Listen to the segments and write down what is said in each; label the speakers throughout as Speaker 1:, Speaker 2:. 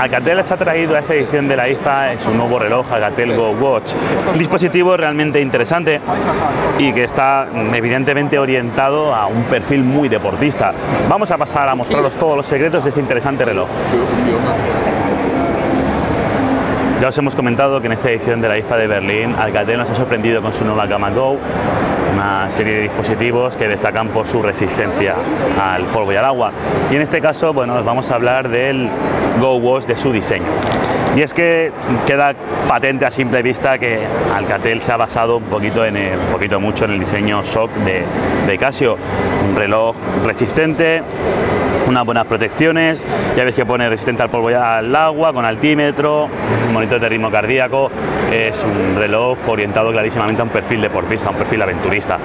Speaker 1: Alcatel les ha traído a esta edición de la IFA su nuevo reloj Alcatel Go Watch, un dispositivo realmente interesante y que está evidentemente orientado a un perfil muy deportista. Vamos a pasar a mostraros todos los secretos de este interesante reloj. Ya os hemos comentado que en esta edición de la IFA de Berlín, Alcatel nos ha sorprendido con su nueva gama Go, una serie de dispositivos que destacan por su resistencia al polvo y al agua. Y en este caso, bueno, os vamos a hablar del Go Watch, de su diseño. Y es que queda patente a simple vista que Alcatel se ha basado un poquito, en un poquito mucho en el diseño Shock de, de Casio, un reloj resistente, unas buenas protecciones, ya veis que pone resistente al polvo y al agua, con altímetro, monitor de ritmo cardíaco, es un reloj orientado clarísimamente a un perfil deportista, a un perfil aventurista.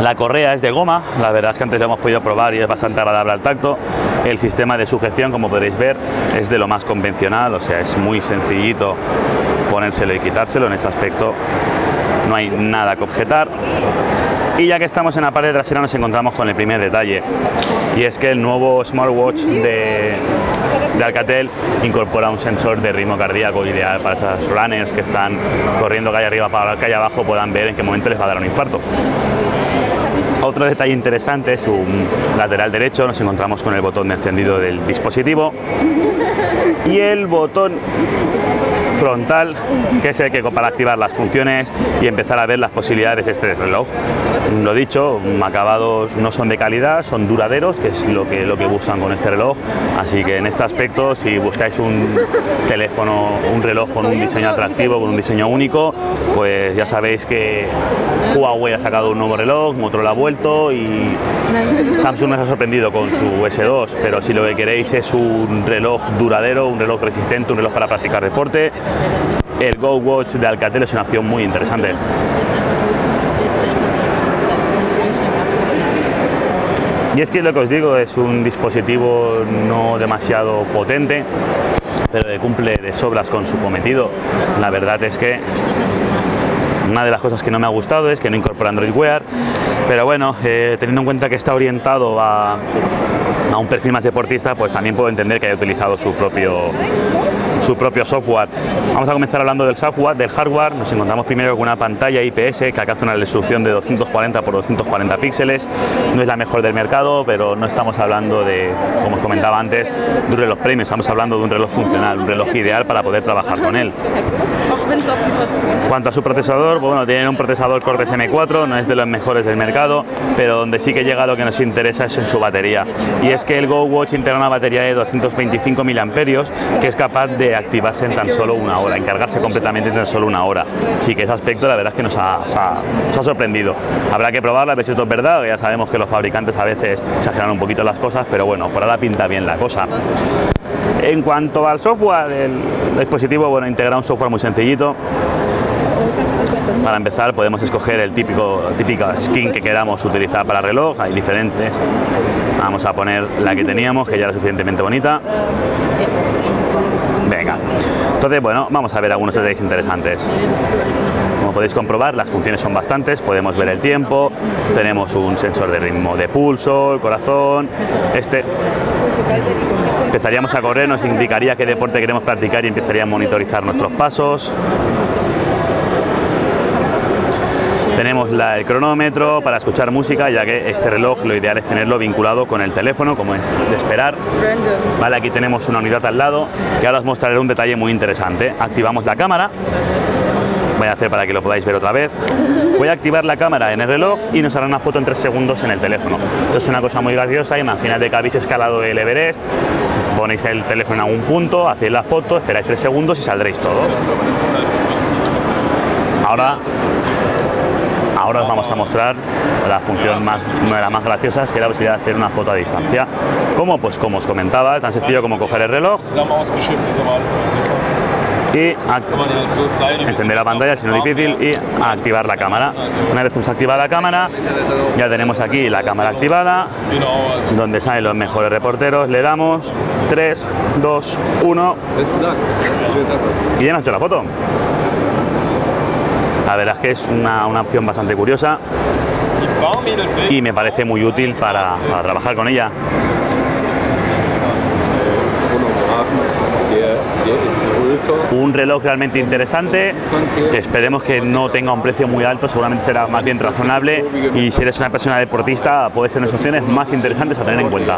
Speaker 1: La correa es de goma, la verdad es que antes lo hemos podido probar y es bastante agradable al tacto. El sistema de sujeción, como podréis ver, es de lo más convencional, o sea, es muy sencillito ponérselo y quitárselo, en ese aspecto no hay nada que objetar. Y ya que estamos en la parte trasera nos encontramos con el primer detalle y es que el nuevo smartwatch de, Alcatel incorpora un sensor de ritmo cardíaco ideal para esos runners que están corriendo calle arriba para calle abajo puedan ver en qué momento les va a dar un infarto. Otro detalle interesante es un lateral derecho, nos encontramos con el botón de encendido del dispositivo. Y el botón frontal, que es el que para activar las funciones y empezar a ver las posibilidades de este reloj. Lo dicho, acabados no son de calidad, son duraderos, que es lo que, lo que buscan con este reloj. Así que en este aspecto, si buscáis un teléfono, un reloj con un diseño atractivo, con un diseño único, pues ya sabéis que Huawei ha sacado un nuevo reloj, Motorola ha vuelto y Samsung nos ha sorprendido con su S2, pero si lo que queréis es un reloj duradero, un reloj resistente, un reloj para practicar deporte, el Go Watch de Alcatel es una opción muy interesante. Y es que lo que os digo es un dispositivo no demasiado potente, pero que cumple de sobras con su cometido. La verdad es que una de las cosas que no me ha gustado es que no incorpora Android Wear, pero bueno, eh, teniendo en cuenta que está orientado a, a un perfil más deportista, pues también puedo entender que haya utilizado su propio su propio software. Vamos a comenzar hablando del software, del hardware. Nos encontramos primero con una pantalla IPS que hace una resolución de 240 por 240 píxeles. No es la mejor del mercado, pero no estamos hablando de, como os comentaba antes, de un reloj premium. Estamos hablando de un reloj funcional, un reloj ideal para poder trabajar con él. Cuanto a su procesador, pues bueno, tienen un procesador Cortex M4, no es de los mejores del mercado, pero donde sí que llega lo que nos interesa es en su batería. Y es que el Go Watch integra una batería de 225 mAh que es capaz de activarse en tan solo una hora, encargarse completamente en tan solo una hora. Sí que ese aspecto la verdad es que nos ha sorprendido. Habrá que probarla, a ver si esto es verdad, ya sabemos que los fabricantes a veces exageran un poquito las cosas, pero bueno, por ahora pinta bien la cosa. En cuanto al software, el dispositivo bueno, integra un software muy sencillito. Para empezar podemos escoger el típico típica skin que queramos utilizar para reloj, hay diferentes. Vamos a poner la que teníamos, que ya era suficientemente bonita. Entonces, bueno, vamos a ver algunos detalles interesantes. Como podéis comprobar, las funciones son bastantes, podemos ver el tiempo, tenemos un sensor de ritmo de pulso, el corazón, este empezaríamos a correr, nos indicaría qué deporte queremos practicar y empezaría a monitorizar nuestros pasos. Tenemos el cronómetro para escuchar música, ya que este reloj lo ideal es tenerlo vinculado con el teléfono, como es de esperar. Vale, aquí tenemos una unidad al lado, que ahora os mostraré un detalle muy interesante. Activamos la cámara, voy a hacer para que lo podáis ver otra vez. Voy a activar la cámara en el reloj y nos hará una foto en tres segundos en el teléfono. Esto es una cosa muy graciosa, imagínate que habéis escalado el Everest, ponéis el teléfono en algún punto, hacéis la foto, esperáis tres segundos y saldréis todos. Ahora Ahora os vamos a mostrar la función más, una de las más graciosas, que es la posibilidad de hacer una foto a distancia. ¿Cómo? Pues como os comentaba, tan sencillo como coger el reloj y encender la pantalla, si no es difícil, y activar la cámara. Una vez hemos activado la cámara, ya tenemos aquí la cámara activada, donde salen los mejores reporteros, le damos 3, 2, 1 y ya nos ha hecho la foto. La verdad es que es una, una opción bastante curiosa y me parece muy útil para, trabajar con ella. Un reloj realmente interesante, que esperemos que no tenga un precio muy alto, seguramente será más bien razonable y si eres una persona deportista puede ser una de las opciones más interesantes a tener en cuenta.